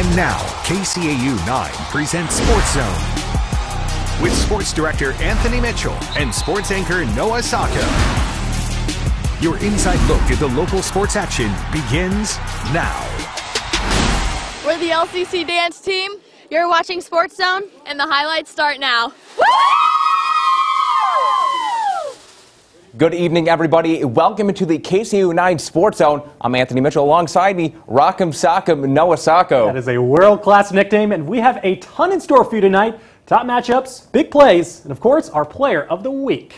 And now, KCAU 9 presents Sports Zone with sports director Anthony Mitchell and sports anchor Noah Sacco. Your inside look at the local sports action begins now. We're the LCC dance team. You're watching Sports Zone, and the highlights start now. Good evening, everybody. Welcome to the KCAU 9 Sports Zone. I'm Anthony Mitchell. Alongside me, Rock'em Sock'em Noah Sacco. That is a world-class nickname, and we have a ton in store for you tonight. Top matchups, big plays, and of course, our player of the week.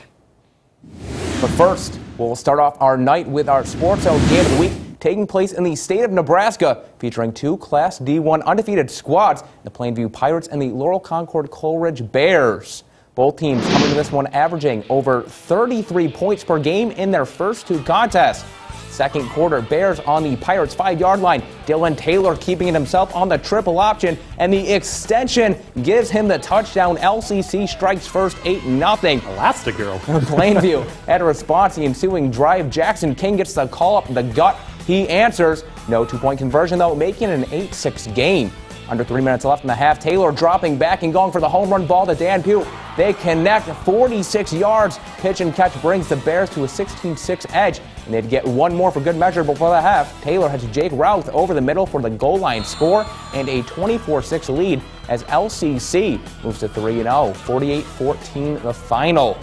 But first, we'll start off our night with our Sports Zone game of the week taking place in the state of Nebraska, featuring two Class D1 undefeated squads, the Plainview Pirates and the Laurel Concord Coleridge Bears. Both teams coming to this one averaging over 33 points per game in their first two contests. Second quarter, Bears on the Pirates' five yard line. Dylan Taylor keeping it himself on the triple option, and the extension gives him the touchdown. LCC strikes first 8 0. Elastigirl. Plainview had a response. The ensuing drive, Jackson King gets the call up the gut. He answers. No two point conversion, though, making it an 8 6 game. Under three minutes left in the half, Taylor dropping back and going for the home run ball to Dan Pugh. They connect 46 yards. Pitch and catch brings the Bears to a 16-6 edge, and they'd get one more for good measure before the half. Taylor has Jake Routh over the middle for the goal line score and a 24-6 lead as LCC moves to 3-0, 48-14 the final.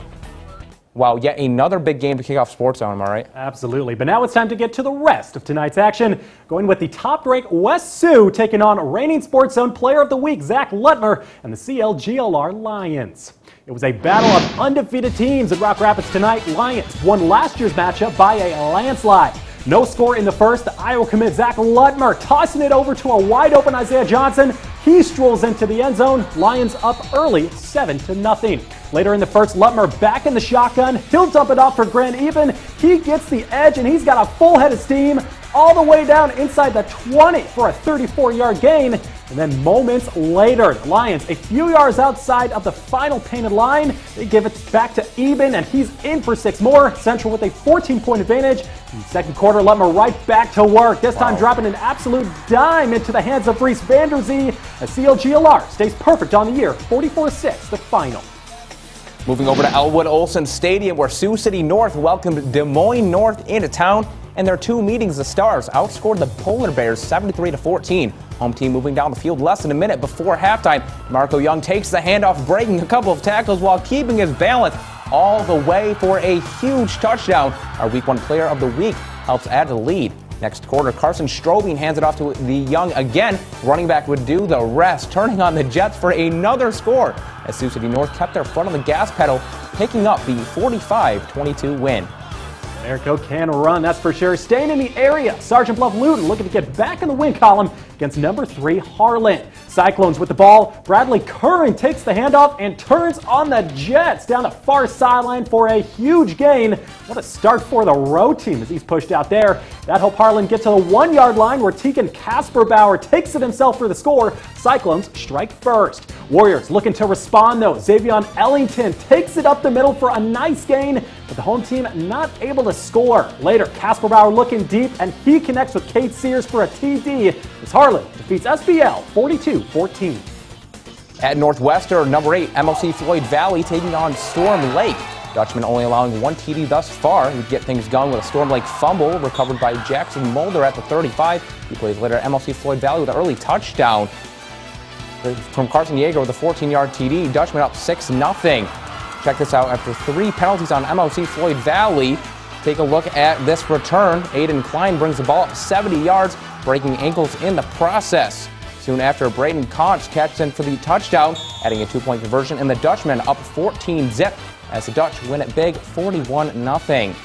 Wow, yet another big game to kick off Sports Zone, am I right? Absolutely. But now it's time to get to the rest of tonight's action. Going with the top-ranked West Sioux taking on reigning Sports Zone Player of the Week, Zach Lutmer, and the CLGLR Lions. It was a battle of undefeated teams at Rock Rapids tonight. Lions won last year's matchup by a landslide. No score in the first. The Iowa commit Zach Lutmer tossing it over to a wide open Isaiah Johnson. He strolls into the end zone. Lions up early, 7 to nothing. Later in the first, Lutmer back in the shotgun. He'll dump it off for Grant Even. He gets the edge and he's got a full head of steam all the way down inside the 20 for a 34 yard gain. And then moments later, the Lions, a few yards outside of the final painted line, they give it back to Eben, and he's in for six more. Central with a 14 point advantage. In the second quarter, Lutmer right back to work, this time wow. dropping an absolute dime into the hands of Reese Vanderzee. A CLGLR stays perfect on the year, 44 6, the final. Moving over to Elwood Olson Stadium, where Sioux City North welcomed Des Moines North into town. And their two meetings, the Stars outscored the Polar Bears 73 to 14. Home team moving down the field less than a minute before halftime. Marco Young takes the handoff, breaking a couple of tackles while keeping his balance all the way for a huge touchdown. Our week one player of the week helps add to the lead. Next quarter, Carson Strobing hands it off to the Young again. Running back would do the rest, turning on the Jets for another score as Sioux City North kept their foot on the gas pedal, picking up the 45-22 win. Erico can run, that's for sure. Staying in the area, Sergeant Bluff Luton looking to get back in the win column against number three Harlan. Cyclones with the ball. Bradley Curran takes the handoff and turns on the Jets down the far sideline for a huge gain. What a start for the road team as he's pushed out there. That helped Harlan get to the one yard line where Tegan Bauer takes it himself for the score. Cyclones strike first. Warriors looking to respond though. Xavier Ellington takes it up the middle for a nice gain, but the home team not able to score. Later, Bauer looking deep and he connects with Kate Sears for a TD as Harlan defeats SBL 42-14. At Northwestern, number 8, MOC Floyd Valley taking on Storm Lake. Dutchman only allowing one TD thus far. He'd get things going with a Storm Lake fumble recovered by Jackson Mulder at the 35. He plays later at MOC Floyd Valley with an early touchdown from Carson Yeager with a 14-yard TD. Dutchman up 6-0. Check this out. After three penalties on MOC Floyd Valley, take a look at this return. Aiden Klein brings the ball up 70 yards, breaking ankles in the process. Soon after, Braden Conch catches in for the touchdown, adding a two-point conversion, and the Dutchman up 14 zip as the Dutch win it big 41 0 and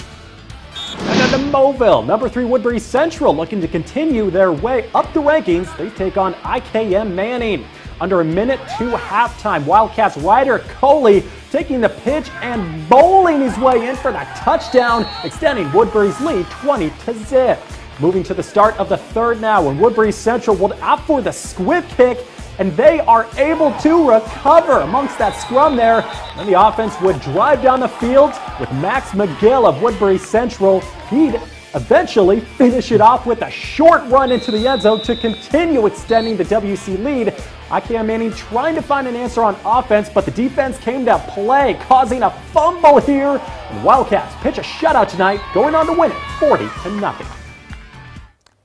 then to Moville, number three Woodbury Central looking to continue their way up the rankings. They take on IKM Manning. Under a minute to halftime, Wildcats Ryder Coley taking the pitch and bowling his way in for that touchdown, extending Woodbury's lead 20 to zip. Moving to the start of the third now, when Woodbury Central will opt for the squib kick and they are able to recover amongst that scrum there. And the offense would drive down the field with Max McGill of Woodbury Central. He'd eventually finish it off with a short run into the end zone to continue extending the WC lead. IKM Manning trying to find an answer on offense, but the defense came to play, causing a fumble here. And Wildcats pitch a shutout tonight, going on to win it 40 to nothing.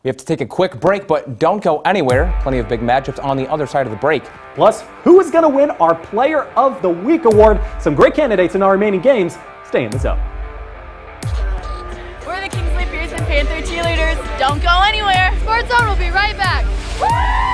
We have to take a quick break, but don't go anywhere. Plenty of big matchups on the other side of the break. Plus, who is going to win our Player of the Week award? Some great candidates in our remaining games. Stay in the zone. We're the Kingsley Pearson Panther cheerleaders. Don't go anywhere. Sports Zone will be right back.